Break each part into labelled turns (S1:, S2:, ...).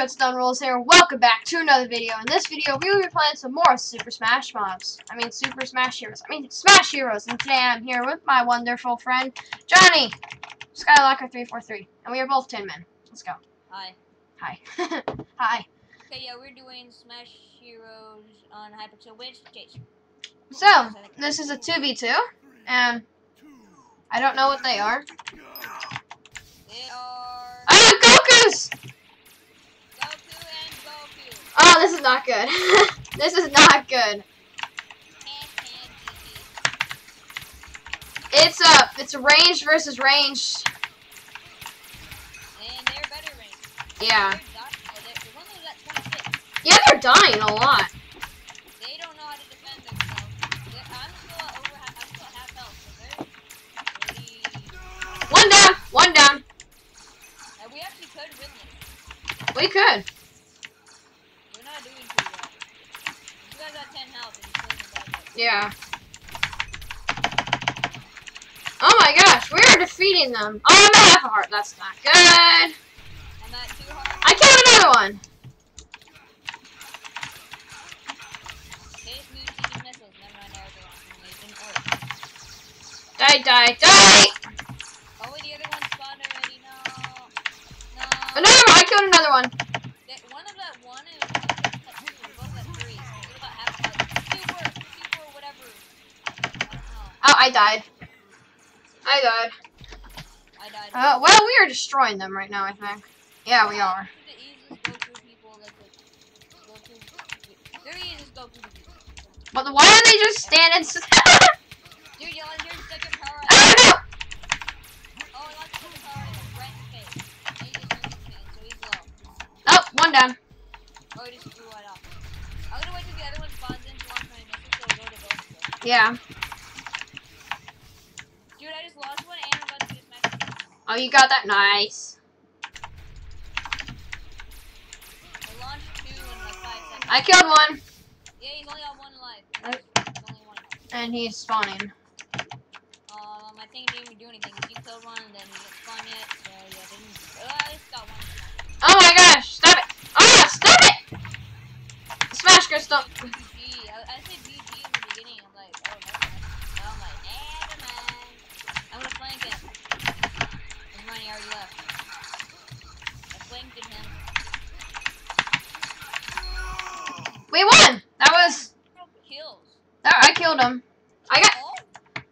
S1: Redstonerulez here. Welcome back to another video. In this video, we will be playing some more Super Smash Mobs. I mean, Super Smash Heroes. I mean, Smash Heroes. And today I'm here with my wonderful friend, Johnny, Skylocker343. And we are both Tin Men. Let's go.
S2: Hi.
S1: Hi. Hi.
S2: Okay, yeah, we're doing Smash Heroes on Hypixel with Jason.
S1: So, this is a 2v2. And I don't know what they are.
S2: They are
S1: Ah, Goku's!
S2: Goku and Goku.
S1: Oh, this is not good. this is not good. It's uh, it's range versus range.
S2: And they're better range.
S1: Yeah.
S2: They're di- they're, they're one of those at 26.
S1: Yeah, they're dying a lot.
S2: They don't know how to defend themselves. They're, I'm still over half, I'm still half health, so really...
S1: One down, one down.
S2: And we actually could win this.
S1: We could.
S2: We're not doing too well. You guys got 10 health and you're still in the bad
S1: Yeah. Oh my gosh, we are defeating them. Oh, I'm at half a heart. That's not good.
S2: I'm at 2 hearts.
S1: I killed another one.
S2: Case moves using missiles. Never mind, there we go. It didn't work.
S1: Die, die, die.
S2: Oh, wait, the other one spawned already. No. No.
S1: Another one. I killed another one.
S2: That- one of that one and one of that two. We're both at three. What about half health? Super, super, whatever. I don't know.
S1: Oh, I died. I died.
S2: I died.
S1: Uh, well, we are destroying them right now, I think. Yeah, we are.
S2: The easiest go-to people, like the go-to. They're the easiest go-to people.
S1: But why are they just standing?
S2: Dude, y'all here's second power.
S1: I don't know.
S2: Oh, I second power in the Brent face. He just turned his face, so he's low.
S1: Oh, one down.
S2: Oh, he just it off. I'm gonna wait till the other one spawns in to launch my missile, so go to both of them.
S1: Yeah.
S2: Dude, I just lost one and I'm about to get.
S1: Oh, you got that. Nice.
S2: I launched two in like five seconds.
S1: I killed one,
S2: Yeah, he's only got one life.
S1: Uh,
S2: only one life.
S1: and he's spawning.
S2: Um, I think he didn't even do anything. You killed one and then he didn't spawn yet, so yeah, didn't. Oh, I just got one.
S1: Oh my gosh! Stop it! Oh, stop it! Smash crystal.
S2: I, I said BG in the beginning. I'm like, oh, never mind. So I'm like, never mind. I'm gonna flank him. He already left. I flanked him.
S1: We won. That was.
S2: Kills.
S1: That, I killed him. I got.
S2: Oh,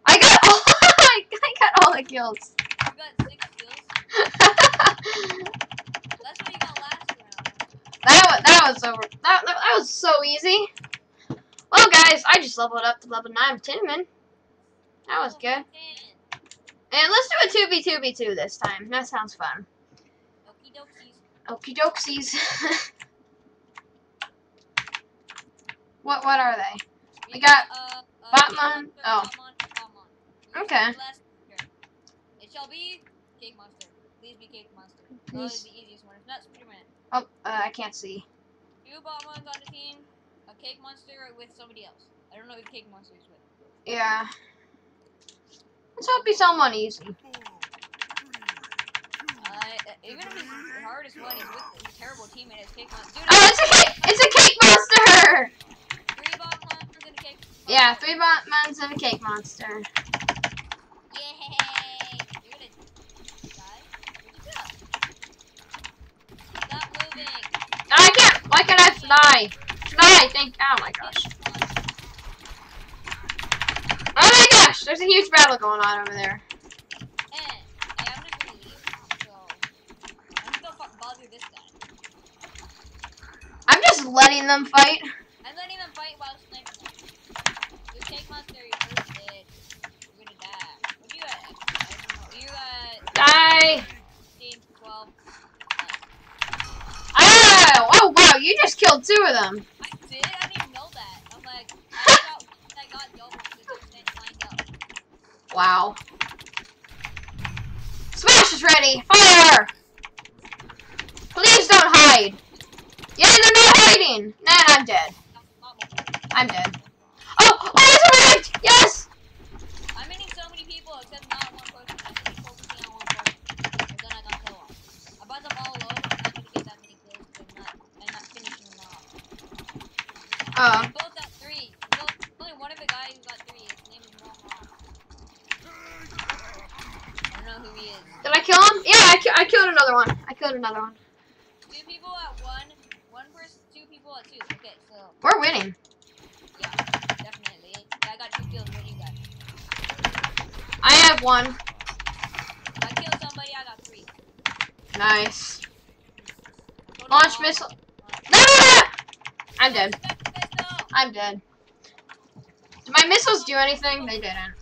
S1: I got all. I got all the kills.
S2: you got six kills. That's what you got last round.
S1: That was that was over. That, that, that was so easy. Well, guys, I just leveled up to level nine with Tinman. That was oh, good. And let's do a two v two v two this time. That sounds fun.
S2: Okie dokies.
S1: Okie doksies. what what are they? We got
S2: uh, uh,
S1: Batman-
S2: Cake
S1: oh.
S2: Batman, Batman.
S1: Okay.
S2: It shall be Cake Monster. Please be Cake Monster.
S1: Please.
S2: is the easiest one. If not, Spider-Man.
S1: Oh, uh, I can't see.
S2: Two Batmans on the team. A Cake Monster with somebody else. I don't know who Cake Monster is with.
S1: Yeah. Let's hope be someone easy.
S2: Uh, even if his hardest one is with his terrible teammate as Cake Monster. Dude,
S1: Oh, it's a cake! It's a cake monster!
S2: Three Batmans and a Cake
S1: Yeah, three Batmans and a cake monster.
S2: Yay! You're gonna die? Where'd you go? Stop moving!
S1: I can't. Why can't I fly? Fly! Thank. Oh my gosh. Oh my There's a huge battle going on over there.
S2: I'm just
S1: letting them fight.
S2: I'm letting them fight while sniping them. You take first. You're gonna die. What you at? You got
S1: Die!
S2: 15, 12.
S1: Oh! Oh wow! You just killed two of them.
S2: I did? I didn't even know that. I'm like, I got, I got double because I didn't find out.
S1: Wow. Smash is ready. Fire! Please don't hide. Yeah, they're not hiding. Nah, I'm dead.
S2: Not, not more.
S1: I'm dead. Oh! Oh, it's arrived! Yes!
S2: I'm hitting so many people except not one person. I'm just focusing on one person. But then I got kill off. I bought them all low. I'm not gonna get that many kills. 'cause I'm not
S1: Oh,
S2: They both got three. Both, only one of the guys who got three. His name is Mohan. I don't know who he is.
S1: did I kill him? Yeah, I, ki- I killed another one. I killed another one.
S2: Two people at one. One person. Two people at two. Okay, so
S1: We're winning.
S2: yeah, definitely. I got two kills. What do you got?
S1: I have one.
S2: I killed somebody. I got three.
S1: Nice.
S2: Total
S1: ah!
S2: Launch
S1: missile. No, no, no! I'm dead. I'm dead. Did my missiles do anything? They didn't.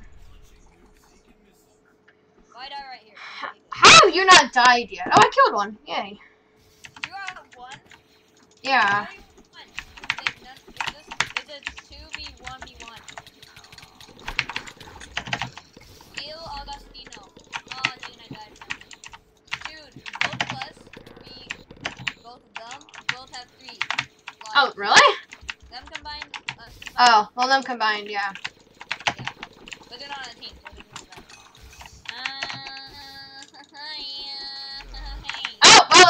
S2: Why die right here?
S1: H- How have you not died yet? Oh, I killed one. Yay.
S2: You are out of one.
S1: Yeah.
S2: How are you one? It's none- it's just- it's a two v one v one. Kill Augustino. Oh, dang, I died. Dude, both of us, we, both of them, both have three.
S1: Oh,
S2: lives.
S1: really?
S2: Them combined, us oh, combined.
S1: Oh, well, them combined. Yeah.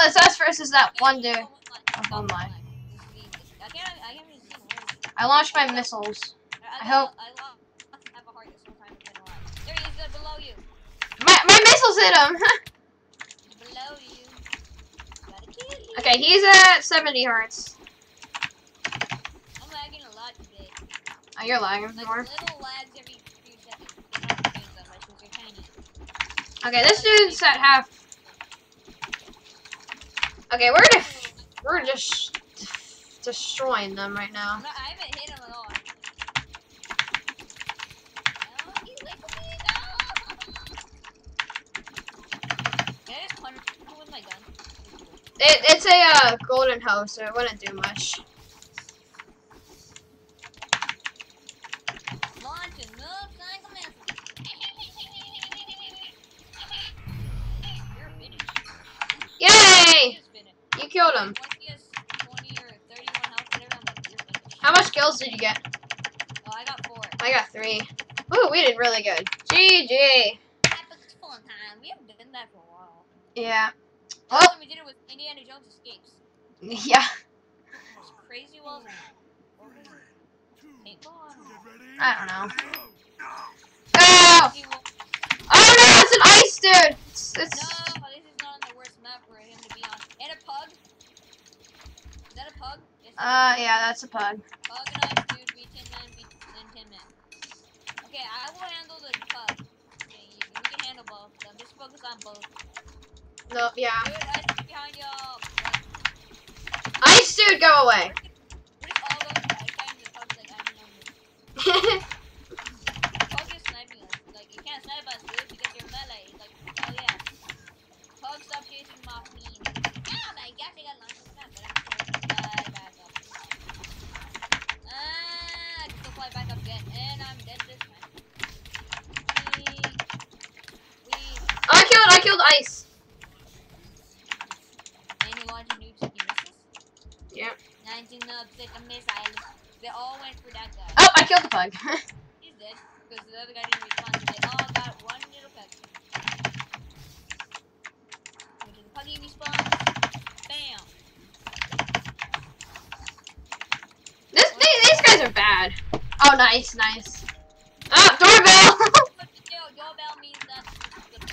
S1: It's us versus that one dude. Oh, my.
S2: I can't, I can't even see him.
S1: I launched my missiles.
S2: I,
S1: hope-
S2: I have a heart this whole time. It's been a while. There he is, below you.
S1: My, my missiles hit him.
S2: Below you. Gotta kill you.
S1: okay, he's at 70 hearts.
S2: I'm lagging a lot today.
S1: Oh, you're lagging
S2: Like
S1: more.
S2: little lags every few seconds. Don't that much because they're tiny.
S1: Okay, this dude's at half. Okay, we're def- we're just destroying them right now.
S2: I'm I haven't hit him at all. No, he licked. No. Can I just punch him with my gun?
S1: It, it's a uh, golden hoe, so it wouldn't do much.
S2: Launching up like a missile. You're finished.
S1: Yay!
S2: He is finished.
S1: You killed him.
S2: Once he has 20 or 31 health, whatever, I'm like, you're
S1: How much kills did you get?
S2: Oh, I got four.
S1: I got three. Ooh, we did really good. GG.
S2: Epic fun time. We haven't done that for a while.
S1: Yeah.
S2: Last
S1: Oh.
S2: time we did it with Indiana Jones Escapes.
S1: Yeah.
S2: Those crazy walls. What was it? Paintball?
S1: I don't know. Oh! Oh no, it's an ice dude. It's, it's
S2: this is not on the worst map for him to be on. And a pug. Is that a pug? Yes,
S1: uh yeah, that's a pug.
S2: Pug and I, dude, we 10 men, we then 10 men. Okay, I will handle the pug. Okay, you, we can handle both of them. Just focus on both.
S1: No, yeah.
S2: Dude, I behind y'all.
S1: Ice dude, go away.
S2: We're just all going I find the pug's like, I'm number. Pug is sniping us. Like, you can't snipe us, dude, because you're melee. He's like, oh yeah. Pug, stop chasing my queen. Oh my gosh, I got launched from that, but I'm still fly back up. Ah, I can still fly back up again, and I'm dead this time. We, we,
S1: oh, I killed, I killed ice.
S2: and he launched new missiles.
S1: Yeah.
S2: 19 of sticky missiles. They all went for that guy.
S1: Oh, I killed the pug.
S2: He's dead because the other guy didn't respond. They all got one little pug. Which is the puggy response. Bam.
S1: this, these, these guys are bad. Oh, nice, nice. Oh, doorbell.
S2: But the door- doorbell means that's the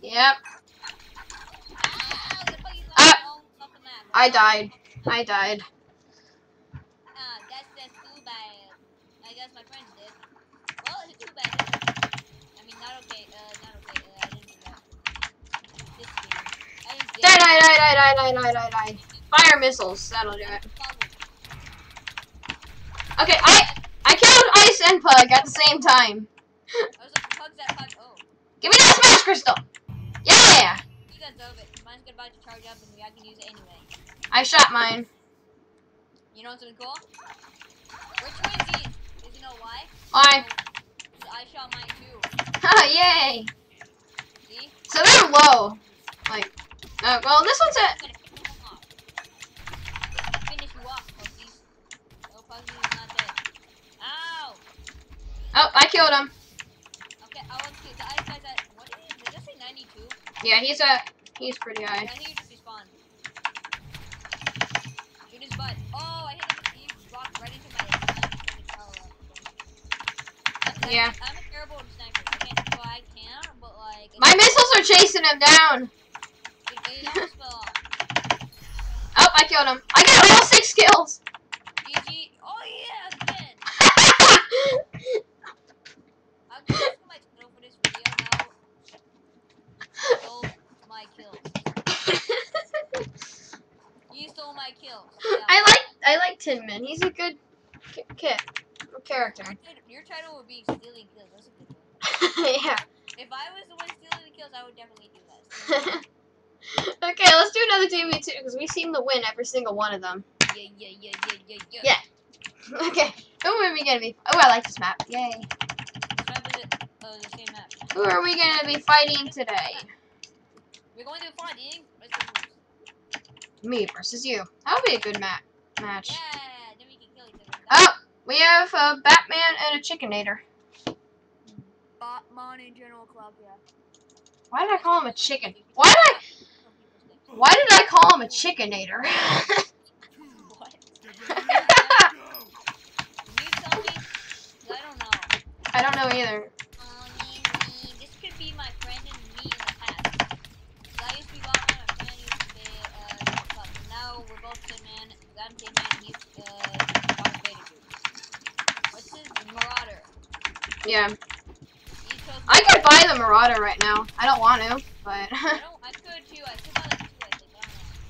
S1: yep.
S2: Ah, the
S1: Ah.
S2: like all up the map.
S1: I died. I died.
S2: Ah, that's too bad. I guess my friends did. Well, it's too bad. I mean, not okay. Uh, not okay. Uh, I didn't do that. This game. I didn't
S1: Die, die, die, die, die, die, die, die, die. Fire missiles. That'll do it. Okay, I I killed ice and pug at the same time.
S2: I was like, pug. Oh,
S1: Give me that smash crystal. Yeah.
S2: you guys love it. Mine's about to charge up and I can use it anyway.
S1: I shot mine.
S2: You know what's really cool? We're twinsies. Did you know why?
S1: Why?
S2: 'Cause I shot mine too.
S1: Haha, yay.
S2: See?
S1: So they're low. Like, uh, well, this one's at.
S2: Oh,
S1: I killed him.
S2: Okay, what is, did I say 92?
S1: Yeah, he's a, he's pretty high.
S2: Yeah. Shoot his butt. Oh, I hit him, he walked right
S1: into my
S2: I'm. I'm a terrible sniper. I can't, well, I can, but like...
S1: My missiles are chasing him down. Oh, I killed him. I got all six kills. I like I like Tin Man. He's a good ki- kid character.
S2: Your, title would be stealing kills. That's a good one.
S1: yeah.
S2: If I was the one stealing the kills, I would definitely do that.
S1: okay, let's do another two v two because we seem to win every single one of them.
S2: Yeah, yeah, yeah, yeah, yeah, yeah.
S1: Yeah. Okay, who are we gonna be? Oh, I like this map. Yay!
S2: What map is it? Oh, the same map.
S1: Who are we gonna be fighting today?
S2: We're going to be fighting.
S1: Me versus you. That'll be a good map match.
S2: Yeah, then we can kill each other.
S1: Oh, we have a Batman and a Chickenator.
S2: Batman in General Cluck, yeah.
S1: Why did I call him a chicken? Why did I? Why did I call him a Chickenator?
S2: What? Can you tell me? 'Cause I don't know.
S1: I don't know either.
S2: Uh, the What's his Marauder?
S1: Yeah. I could buy the Marauder right now. I don't want to, but.
S2: I, I could too. I two, I think. I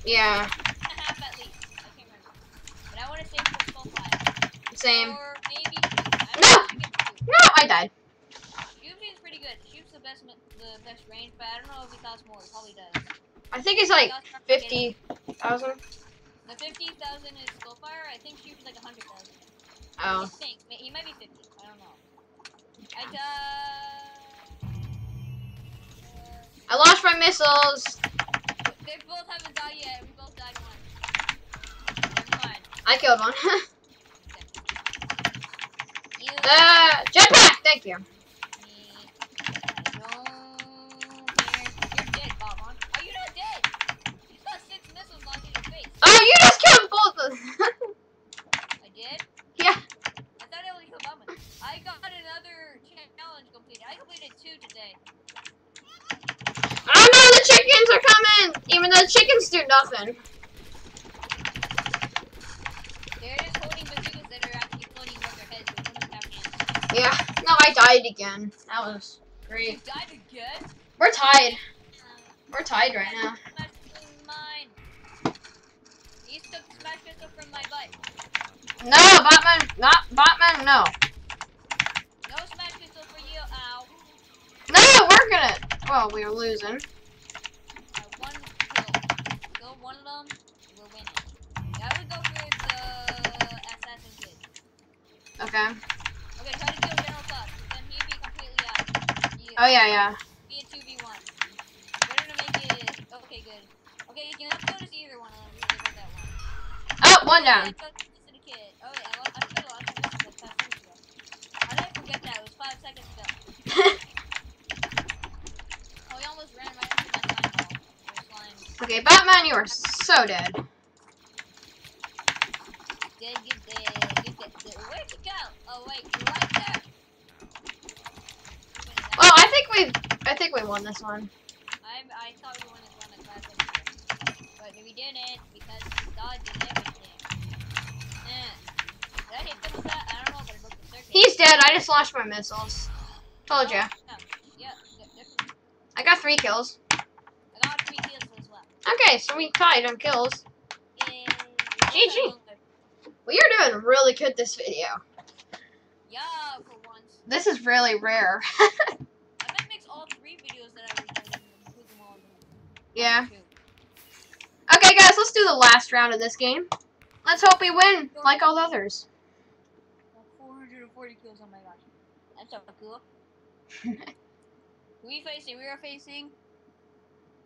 S1: yeah.
S2: Half at least. I can't remember. But I want to save for full five.
S1: Same.
S2: Or maybe two.
S1: No! No, I died.
S2: Pretty good. Shoots the best, the best range, but I don't know if he costs more. He probably does.
S1: I think it's like 50,000.
S2: The fifty thousand is Skullfire. I think Shoop's like a hundred thousand.
S1: Oh,
S2: I think he might be fifty. I don't know. I died.
S1: I lost my missiles.
S2: They both haven't died yet. We both died once. Mind.
S1: I killed one.
S2: You.
S1: uh, jetpack. Thank you.
S2: Me. I don't care. You're dead, Bob. Are you not dead? You just got six missiles launched in your face.
S1: Oh, you just killed both of them.
S2: I did?
S1: Yeah.
S2: I thought I only killed Bowman. I got another challenge completed. I completed two today.
S1: oh no, the chickens are coming. Even though the chickens do nothing.
S2: They're just holding bazookas that are actually floating above their heads. They don't have
S1: Yeah. No, I died again. That was
S2: You
S1: great.
S2: died again?
S1: We're tied. We're tied right now.
S2: Smash pistol is mine. You took smash pistol from my butt.
S1: No, Batman. Not Batman. No.
S2: No smash pistol for you. Ow.
S1: No, we're gonna. Well, we are losing.
S2: Uh, one kill. Kill one of them. We're winning. I would go with the assassin kid.
S1: Okay.
S2: Okay, try to kill General Cluck. Then he'd be completely out. You,
S1: Oh yeah, yeah.
S2: Be a 2v1. Better to make it. Okay, good. Okay, you can go to either one of them. We can that one.
S1: Oh, one down.
S2: let's to the kid. Oh, yeah, I, lo- I forgot the one. This five seconds ago. How did I forget that? It was five seconds ago. Oh, he almost ran right into my slime ball. It was slime.
S1: okay, Batman, you are so dead.
S2: Dead, get dead, dead. Where'd you go? Oh, wait, you're right there.
S1: Well, I think we, I think we won this one.
S2: I, I thought we won this one seconds ago. But we didn't because he dodged and everything. Did I hit that? I don't know, but I broke the circuit.
S1: He's dead. I just launched my missiles. Told ya.
S2: Oh. Yeah.
S1: I got three kills.
S2: I got three kills as well.
S1: Okay, so we tied on kills. GG. We are doing really good this video.
S2: Yeah, for once.
S1: This is really rare.
S2: I might mix all three videos that I recorded and include them all in
S1: yeah. Okay, guys, let's do the last round of this game. Let's hope we win, like all the others.
S2: 440 kills, oh my gosh. That's so cool. We facing? We are facing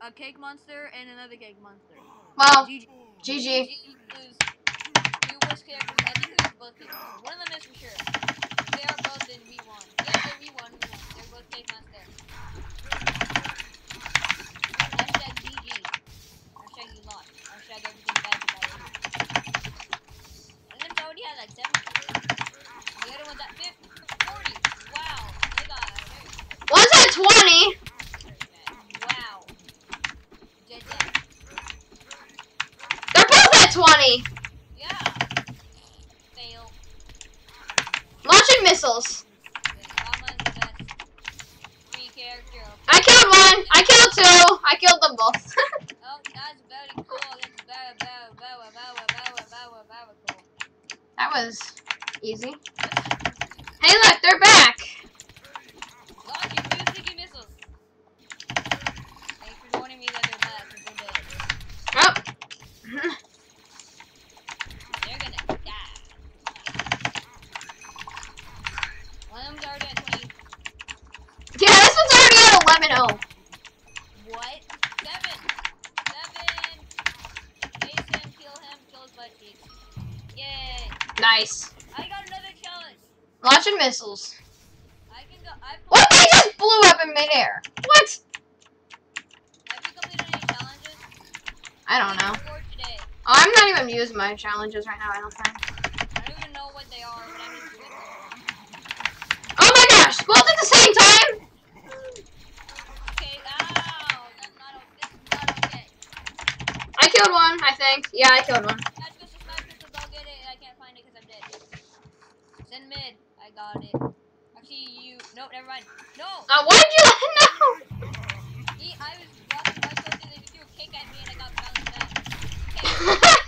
S2: a cake monster and another cake monster.
S1: Well,
S2: GG.
S1: GG
S2: best characters. I think both. One of them is for sure. They are both in V1. Yeah, they're V1, V1. They're both safe on there. Hashtag GG. Hashtag you lost. Hashtag everything bad about. And then had like The other one's at 50. 40. Wow.
S1: They got. One's at 20. Not even using my challenges right now, I don't think.
S2: I don't even know what they are, but I'm just doing them.
S1: Oh my gosh, both at the same time?
S2: Okay, ow! That's not, okay.
S1: I killed one, I think. Yeah, I killed one.
S2: Smash pistol, smash pistol, go get it. I can't find it because I'm dead. Send mid. I got it. Actually, you. No, never mind. No!
S1: Uh, why did you let him know?
S2: He, I was walking right towards it and he threw a kick at me and I got bounced back.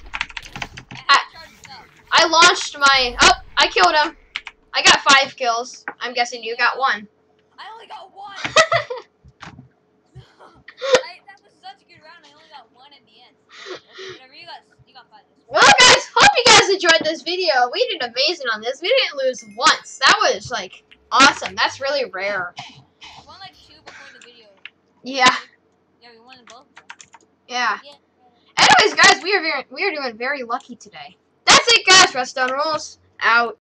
S2: Okay, I had to charge it up.
S1: I launched my. Oh, I killed him. I got five kills. I'm guessing you got one.
S2: I only got one! I, that was such a good round. I only got one in the end. Okay, whatever. You got, you got five.
S1: well, guys, hope you guys enjoyed this video. We did amazing on this. We didn't lose once. That was like awesome. That's really rare.
S2: I won like two before the video.
S1: Yeah,
S2: Yeah, we won both.
S1: yeah.
S2: Yeah.
S1: Anyways, guys, we are very, we are doing very lucky today. That's it, guys. Redstonerulez out.